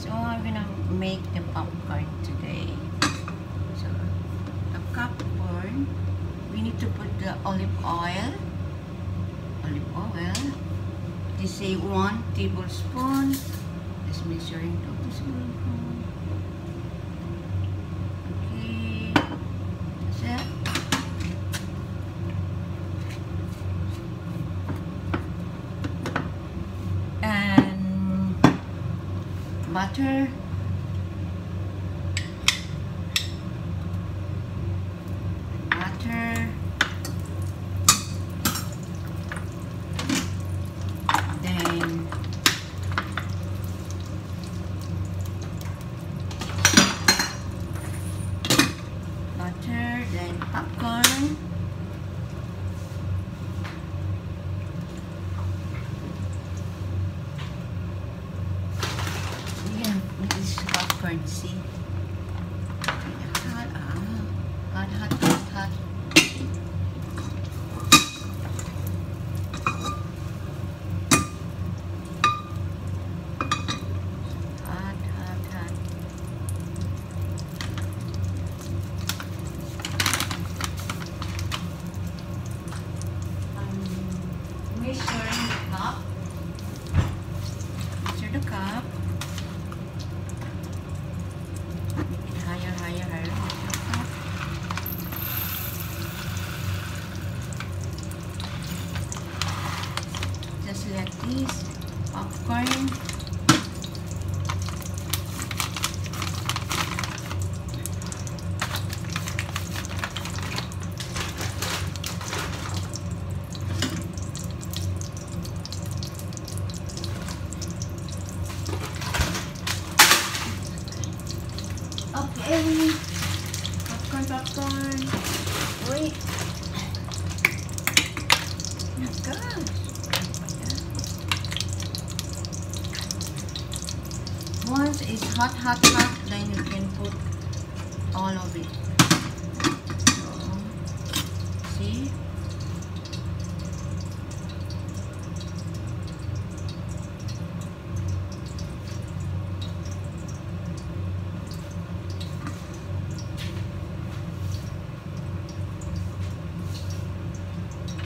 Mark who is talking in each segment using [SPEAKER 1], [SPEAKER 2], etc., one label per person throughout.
[SPEAKER 1] So I'm gonna make the popcorn today. So the popcorn, we need to put the olive oil. Olive oil. They say one tablespoon. Just measuring tablespoon. Butter. Butter. Then butter, then popcorn. Oh my gosh. Once it's hot, hot, hot, then you can put all of it. So, see?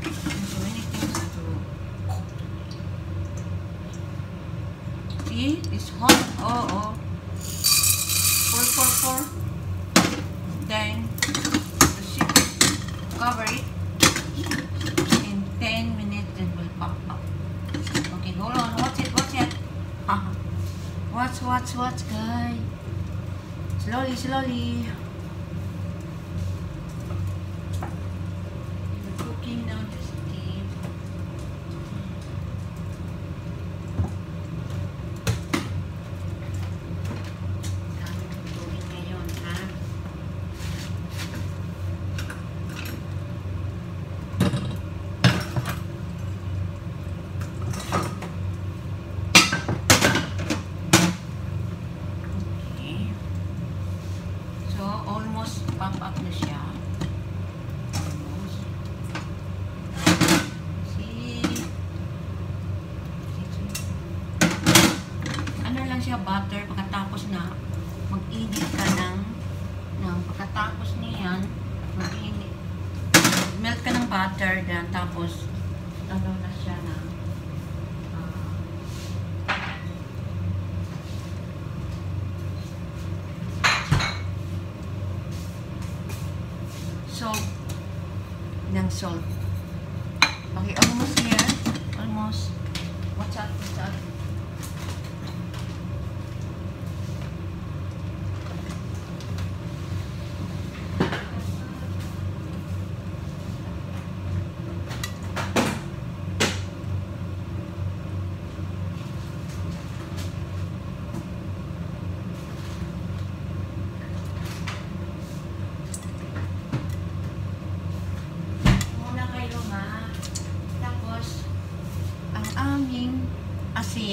[SPEAKER 1] There's so many things to See, it's Pour, pour, pour. Then, cover it. In 10 minutes, it will pop up. Okay, hold on. Watch it, watch it. Watch, watch, watch, guys. Slowly, slowly. Lang siya, butter, pagkatapos na mag-init ka ng, ng pagkatapos niyan, mag-init, melt ka ng butter, then tapos, ano na siya na, ah, salt ng salt. Okay, almost here. Almost. Watch out, watch out.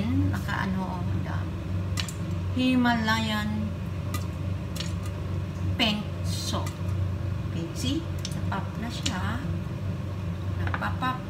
[SPEAKER 1] Asin, nakaano, da, Himalayan pink salt. Okay, see? Napap na siya. Napapap.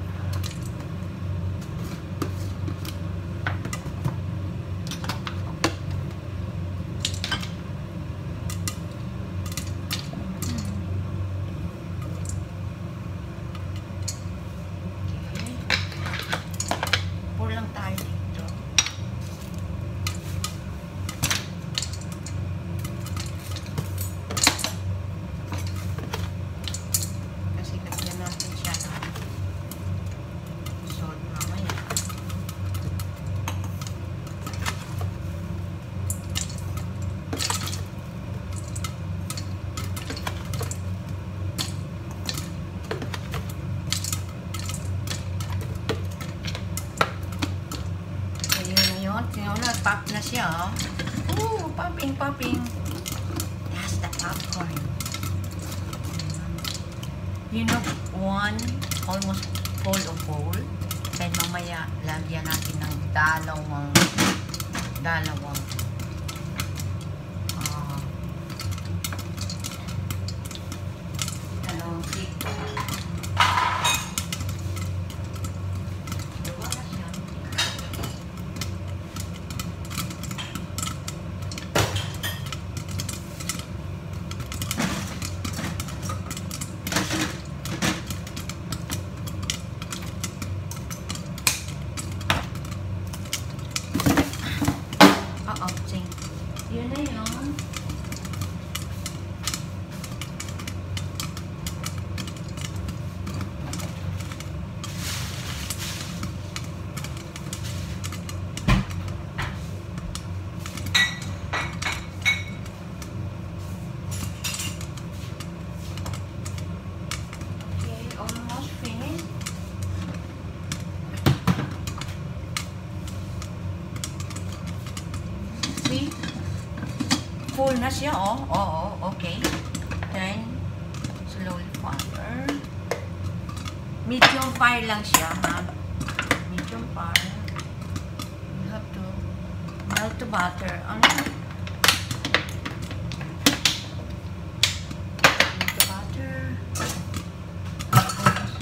[SPEAKER 1] Nag-pop na siya, oh. Popping, popping. That's the popcorn. You know, one almost full of bowl. Then mamaya, lagyan natin ng dalawang, dalawang, ah, dalawang stick. Diba na siya? Oo, sing. Yun na yun. Okay, almost finished. See? Full na siya, oh. Oo, okay. Then, slowly fire. Medium fire lang siya, ha? Medium fire. You have to melt the butter. Ano? Melt the butter. Tapos,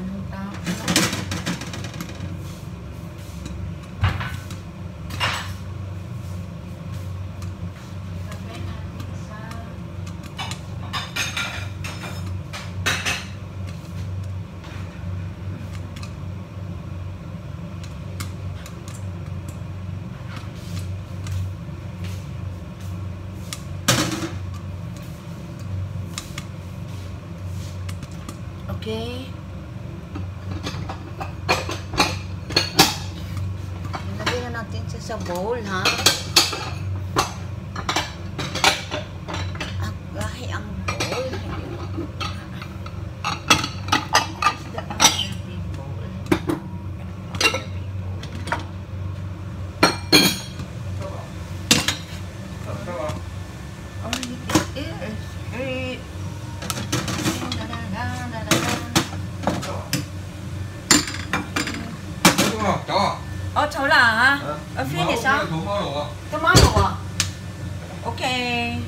[SPEAKER 1] anong tawag? Ilagay natin sa Okay. Ilagay na natin siya sa bowl, ha? A finish,
[SPEAKER 2] huh?
[SPEAKER 1] Tomorrow. Tomorrow, Okay.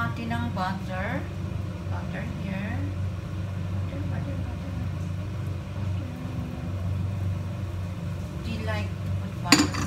[SPEAKER 1] Natin ng butter. Butter here. Butter, butter, butter. Do you like to butter